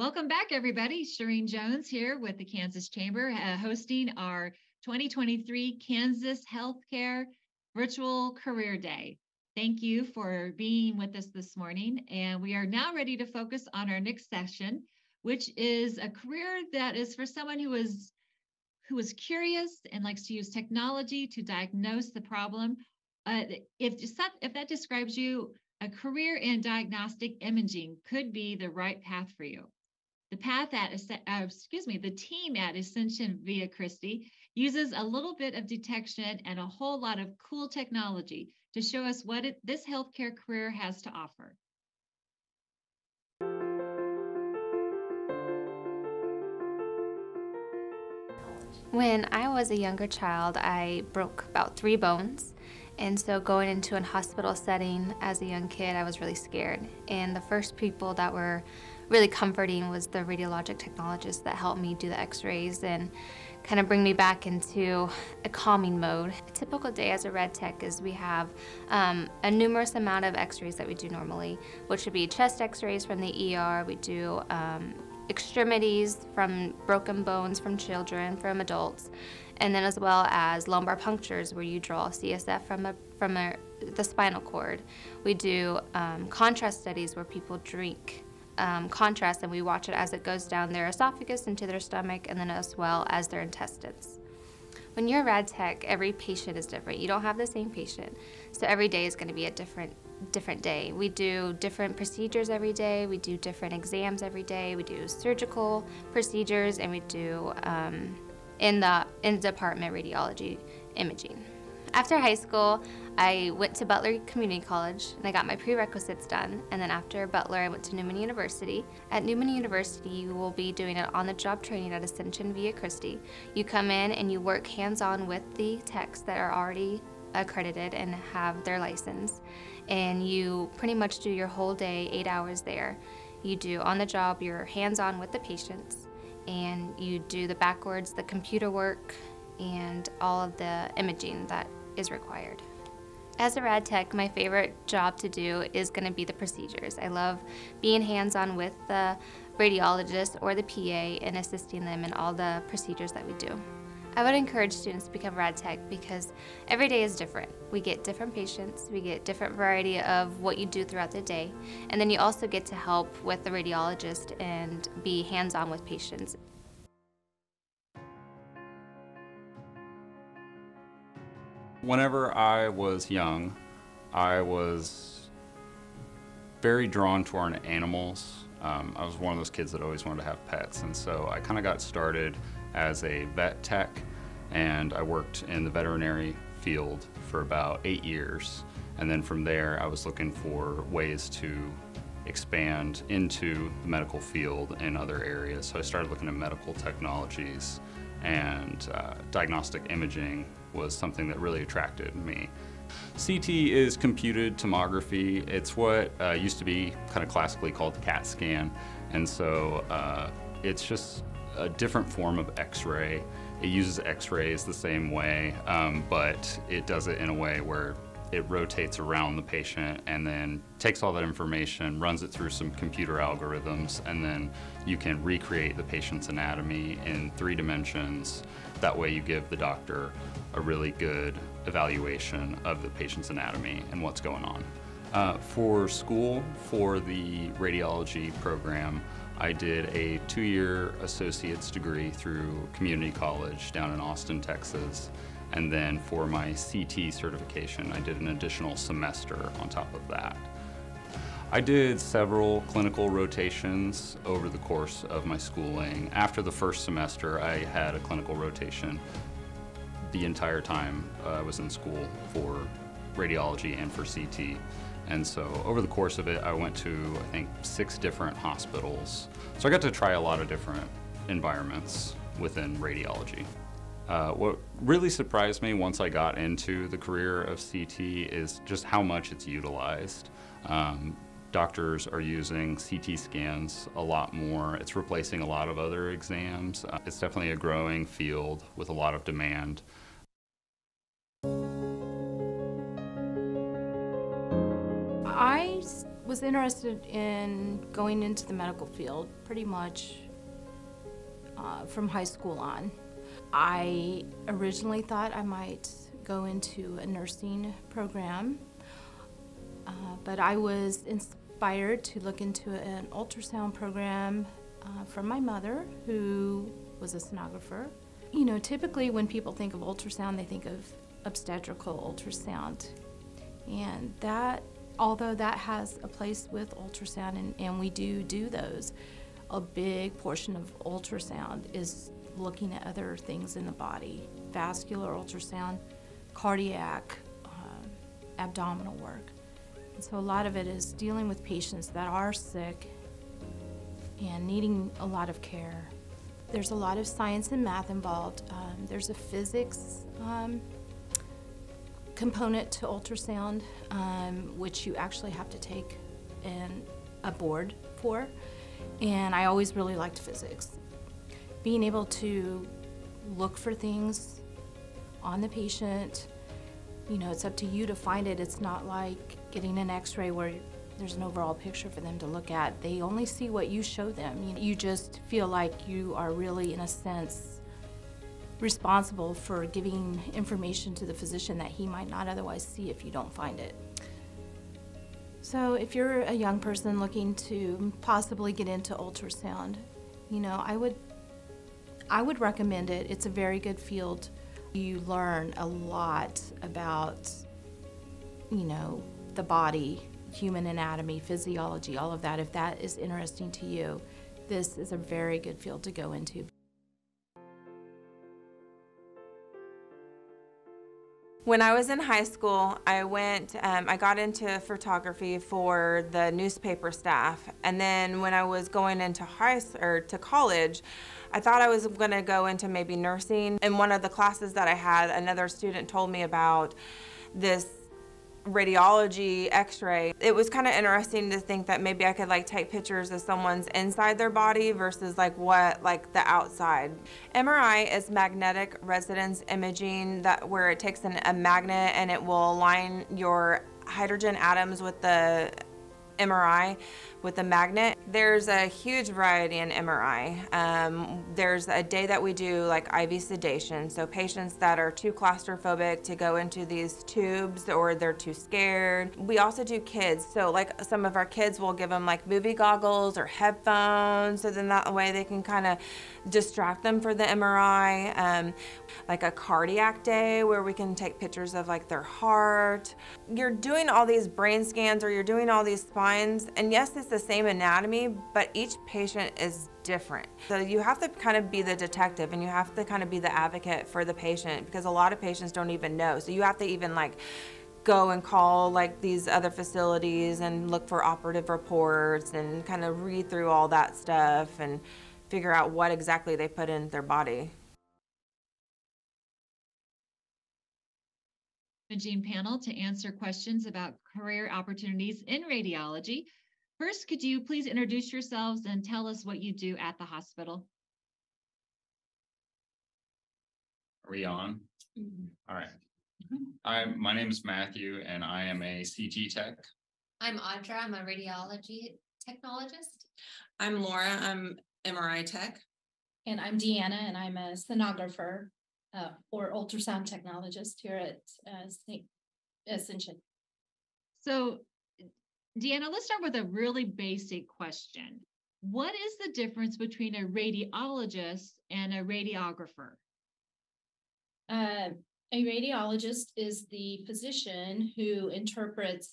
Welcome back, everybody. Shireen Jones here with the Kansas Chamber, uh, hosting our 2023 Kansas Healthcare Virtual Career Day. Thank you for being with us this morning. And we are now ready to focus on our next session, which is a career that is for someone who is who is curious and likes to use technology to diagnose the problem. Uh, if, if that describes you, a career in diagnostic imaging could be the right path for you. The path at, uh, excuse me, the team at Ascension Via Christi uses a little bit of detection and a whole lot of cool technology to show us what it, this healthcare career has to offer. When I was a younger child, I broke about three bones. And so going into a hospital setting as a young kid, I was really scared. And the first people that were really comforting was the radiologic technologist that helped me do the x-rays and kind of bring me back into a calming mode. A typical day as a rad tech is we have um, a numerous amount of x-rays that we do normally, which would be chest x-rays from the ER, we do um, extremities from broken bones from children, from adults, and then as well as lumbar punctures where you draw CSF from a, from a, the spinal cord. We do um, contrast studies where people drink um, contrast and we watch it as it goes down their esophagus into their stomach and then as well as their intestines. When you're a rad tech, every patient is different. You don't have the same patient. So every day is going to be a different different day. We do different procedures every day. We do different exams every day. We do surgical procedures and we do um, in the in the department radiology imaging. After high school, I went to Butler Community College and I got my prerequisites done. And then after Butler, I went to Newman University. At Newman University, you will be doing an on the job training at Ascension Via Christi. You come in and you work hands on with the techs that are already accredited and have their license. And you pretty much do your whole day, eight hours there. You do on the job, you're hands on with the patients, and you do the backwards, the computer work, and all of the imaging that is required. As a rad tech, my favorite job to do is going to be the procedures. I love being hands-on with the radiologist or the PA and assisting them in all the procedures that we do. I would encourage students to become rad tech because every day is different. We get different patients, we get different variety of what you do throughout the day, and then you also get to help with the radiologist and be hands-on with patients. Whenever I was young, I was very drawn toward animals. Um, I was one of those kids that always wanted to have pets, and so I kind of got started as a vet tech, and I worked in the veterinary field for about eight years. And then from there, I was looking for ways to expand into the medical field in other areas. So I started looking at medical technologies and uh, diagnostic imaging was something that really attracted me. CT is computed tomography. It's what uh, used to be kind of classically called the CAT scan. And so uh, it's just a different form of x-ray. It uses x-rays the same way, um, but it does it in a way where it rotates around the patient and then takes all that information, runs it through some computer algorithms, and then you can recreate the patient's anatomy in three dimensions. That way you give the doctor a really good evaluation of the patient's anatomy and what's going on. Uh, for school, for the radiology program, I did a two-year associate's degree through community college down in Austin, Texas. And then for my CT certification, I did an additional semester on top of that. I did several clinical rotations over the course of my schooling. After the first semester, I had a clinical rotation the entire time I was in school for radiology and for CT. And so over the course of it, I went to, I think, six different hospitals. So I got to try a lot of different environments within radiology. Uh, what really surprised me once I got into the career of CT is just how much it's utilized. Um, doctors are using CT scans a lot more. It's replacing a lot of other exams. Uh, it's definitely a growing field with a lot of demand. I was interested in going into the medical field pretty much uh, from high school on. I originally thought I might go into a nursing program, uh, but I was inspired to look into an ultrasound program uh, from my mother, who was a sonographer. You know, typically when people think of ultrasound, they think of obstetrical ultrasound. And that, although that has a place with ultrasound, and, and we do do those, a big portion of ultrasound is looking at other things in the body vascular ultrasound, cardiac, uh, abdominal work. And so a lot of it is dealing with patients that are sick and needing a lot of care. There's a lot of science and math involved. Um, there's a physics um, component to ultrasound, um, which you actually have to take in a board for. And I always really liked physics. Being able to look for things on the patient, you know, it's up to you to find it. It's not like getting an x ray where there's an overall picture for them to look at. They only see what you show them. You, you just feel like you are really, in a sense, responsible for giving information to the physician that he might not otherwise see if you don't find it. So if you're a young person looking to possibly get into ultrasound, you know, I would I would recommend it. It's a very good field. You learn a lot about you know, the body, human anatomy, physiology, all of that. If that is interesting to you, this is a very good field to go into. When I was in high school, I went, um, I got into photography for the newspaper staff. And then when I was going into high or to college, I thought I was going to go into maybe nursing. In one of the classes that I had, another student told me about this radiology x-ray it was kind of interesting to think that maybe i could like take pictures of someone's inside their body versus like what like the outside. Mri is magnetic resonance imaging that where it takes an, a magnet and it will align your hydrogen atoms with the mri with the magnet. There's a huge variety in MRI. Um, there's a day that we do like IV sedation, so patients that are too claustrophobic to go into these tubes or they're too scared. We also do kids, so like some of our kids will give them like movie goggles or headphones, so then that way they can kind of distract them for the MRI. Um, like a cardiac day where we can take pictures of like their heart. You're doing all these brain scans or you're doing all these spines, and yes, it's the same anatomy, but each patient is different. So you have to kind of be the detective and you have to kind of be the advocate for the patient because a lot of patients don't even know. So you have to even like go and call like these other facilities and look for operative reports and kind of read through all that stuff and figure out what exactly they put in their body. Imaging panel to answer questions about career opportunities in radiology. First, could you please introduce yourselves and tell us what you do at the hospital? Are we on? Mm-hmm. All right. Hi, my name is Matthew and I am a CT tech. I'm Audra. I'm a radiology technologist. I'm Laura. I'm MRI tech. And I'm Deanna, and I'm a sonographer uh, or ultrasound technologist here at uh, Ascension. So Deanna, let's start with a really basic question. What is the difference between a radiologist and a radiographer? Uh, a radiologist is the physician who interprets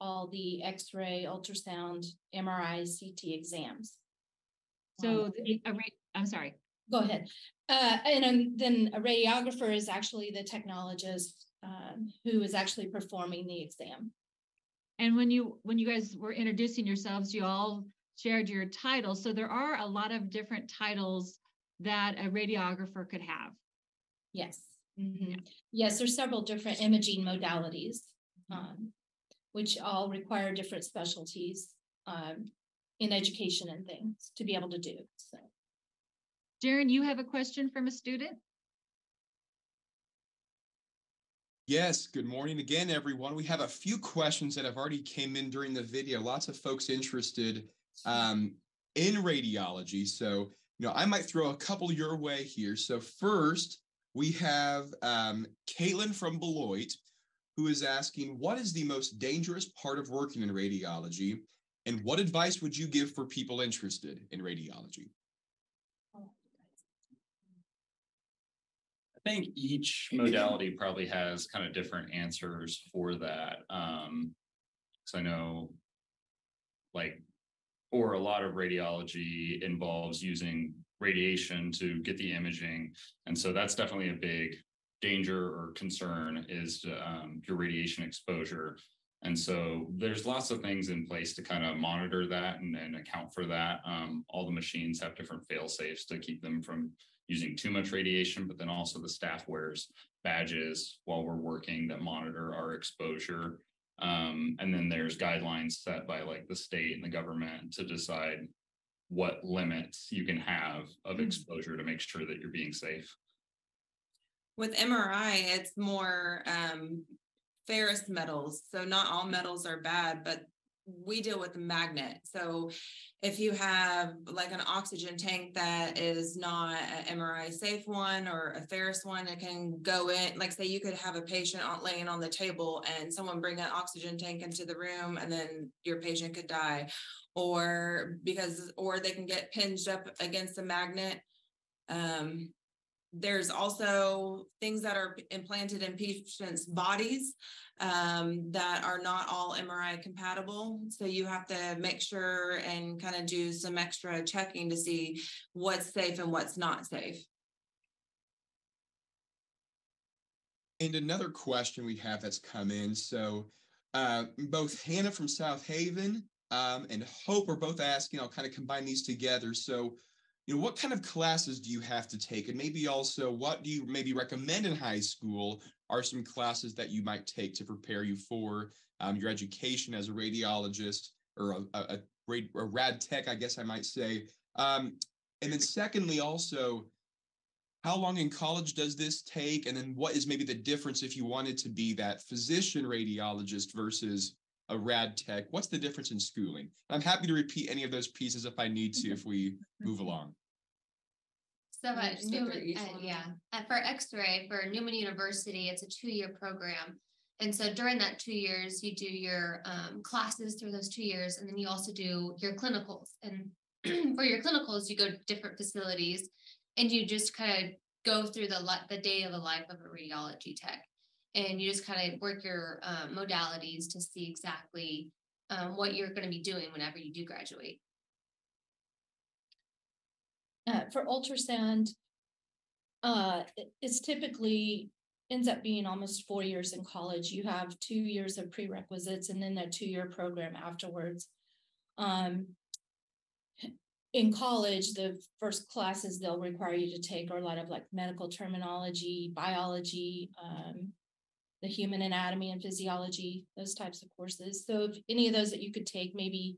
all the X ray, ultrasound, MRI, CT exams. So, um, the, a, I'm sorry. Go ahead. Uh, and um, then a radiographer is actually the technologist um, who is actually performing the exam. And when you when you guys were introducing yourselves, you all shared your titles. So there are a lot of different titles that a radiographer could have. Yes. Mm-hmm. Yeah. Yes, there's several different imaging modalities, um, which all require different specialties um, in education and things to be able to do. So, Darren, you have a question from a student? Yes, good morning again, everyone. We have a few questions that have already came in during the video. Lots of folks interested um, in radiology. So, you know, I might throw a couple your way here. So first, we have um, Caitlin from Beloit, who is asking, what is the most dangerous part of working in radiology? And what advice would you give for people interested in radiology? I think each modality probably has kind of different answers for that. Um, so I know like or a lot of radiology involves using radiation to get the imaging. And so that's definitely a big danger or concern is um, your radiation exposure. And so there's lots of things in place to kind of monitor that and, and account for that. Um, all the machines have different fail safes to keep them from using too much radiation, but then also the staff wears badges while we're working that monitor our exposure. Um, and then there's guidelines set by like the state and the government to decide what limits you can have of hmm. exposure to make sure that you're being safe. With MRI, it's more um, ferrous metals. So not all metals are bad, but we deal with the magnet. So if you have like an oxygen tank that is not an MRI safe one or a ferrous one, it can go in. Like say you could have a patient laying on the table and someone bring an oxygen tank into the room and then your patient could die. Or because or they can get pinged up against a magnet. Um, there's also things that are implanted in patients' bodies um, that are not all MRI compatible. So you have to make sure and kind of do some extra checking to see what's safe and what's not safe. And another question we have that's come in. So uh, both Hannah from South Haven um, and Hope are both asking, I'll kind of combine these together. So you know, what kind of classes do you have to take? And maybe also what do you maybe recommend in high school are some classes that you might take to prepare you for um, your education as a radiologist or a, a, a, a, rad tech, I guess I might say. Um, and then secondly, also, how long in college does this take? And then what is maybe the difference if you wanted to be that physician radiologist versus a rad tech? What's the difference in schooling? I'm happy to repeat any of those pieces if I need to, if we move along. So at Newman, uh, yeah, for X-ray for Newman University, it's a two-year program. And so during that two years, you do your um, classes through those two years, and then you also do your clinicals. And for your clinicals, you go to different facilities, and you just kind of go through the the day of the life of a radiology tech and you just kind of work your um, modalities to see exactly um, what you're going to be doing whenever you do graduate. Uh, for ultrasound, uh, it's typically ends up being almost four years in college. You have two years of prerequisites and then a two year program afterwards. Um, in college, the first classes they'll require you to take are a lot of like medical terminology, biology, um, the human anatomy and physiology, those types of courses. So if any of those that you could take maybe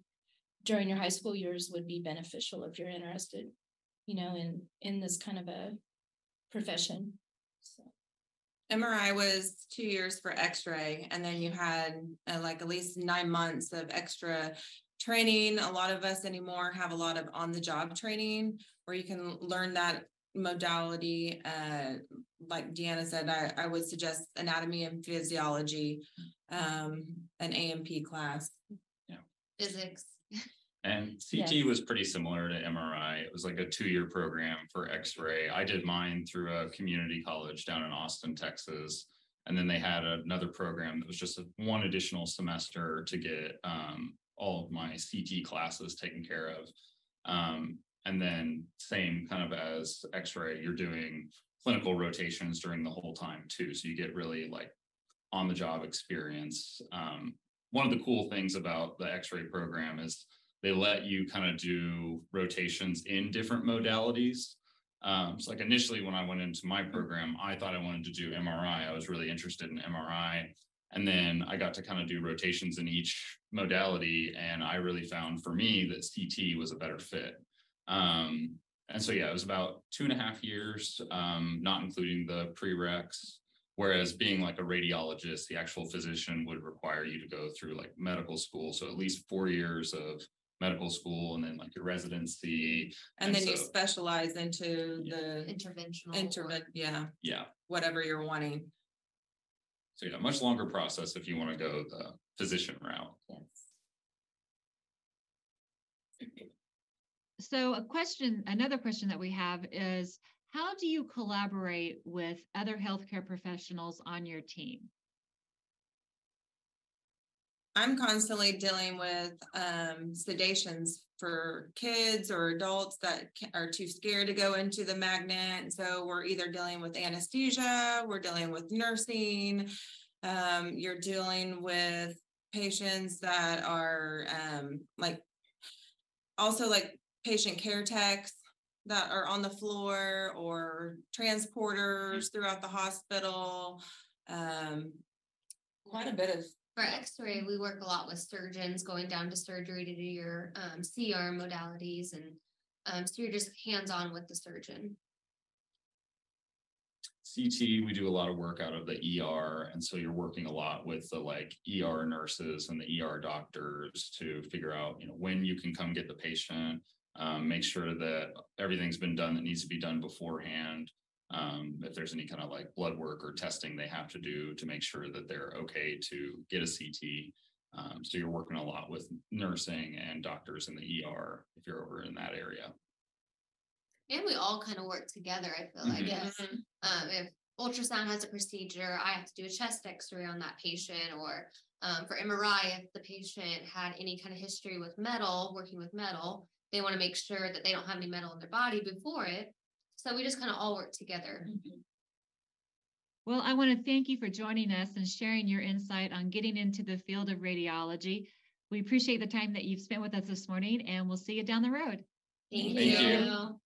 during your high school years would be beneficial if you're interested, you know, in in this kind of a profession. So. MRI was two years for X-ray, and then you had uh, like at least nine months of extra training. A lot of us anymore have a lot of on-the-job training where you can learn that modality, uh, like Deanna said, I, I would suggest anatomy and physiology, um, an A&P class. Yeah. Physics. And CT yes. was pretty similar to MRI. It was like a two-year program for X-ray. I did mine through a community college down in Austin, Texas. And then they had another program that was just a, one additional semester to get um, all of my CT classes taken care of. Um, and then same kind of as x-ray you're doing clinical rotations during the whole time too. So you get really like on the job experience. Um, one of the cool things about the x-ray program is they let you kind of do rotations in different modalities. Um, so like initially when i went into my program i thought i wanted to do mri i. Was really interested in mri and then i got to kind of do rotations in each modality and i really found for me that ct was a better fit um, and so, yeah, it was about two and a half years, um, not including the prereqs, Whereas being like a radiologist, the actual physician would require you to go through like medical school. So at least four years of medical school and then like your residency. And then you specialize into the Interventional. intervent, yeah, Yeah. whatever you're wanting. So yeah, much longer process if you want to go the physician route. So a question, another question that we have is, how do you collaborate with other healthcare professionals on your team? I'm constantly dealing with um, sedations for kids or adults that are too scared to go into the magnet. So we're either dealing with anesthesia, we're dealing with nursing. Um, you're dealing with patients that are um, like also like patient care techs that are on the floor or transporters throughout the hospital. Um, quite a bit of For X-ray, we work a lot with surgeons going down to surgery to do your um, CR modalities, and um, so you're just hands-on with the surgeon. CT, we do a lot of work out of the ER, and so you're working a lot with the like ER nurses and the ER doctors to figure out, you know, when you can come get the patient. Um, make sure that everything's been done that needs to be done beforehand. Um, if there's any kind of like blood work or testing they have to do to make sure that they're okay to get a CT. Um, so you're working a lot with nursing and doctors in the ER if you're over in that area. And we all kind of work together, I feel like. Mhm. If, um, if ultrasound has a procedure, I have to do a chest x-ray on that patient, or um, for MRI, if the patient had any kind of history with metal, working with metal, they want to make sure that they don't have any metal in their body before it. So we just kind of all work together. Mm-hmm. Well, I want to thank you for joining us and sharing your insight on getting into the field of radiology. We appreciate the time that you've spent with us this morning and we'll see you down the road. Thank Thank you. you.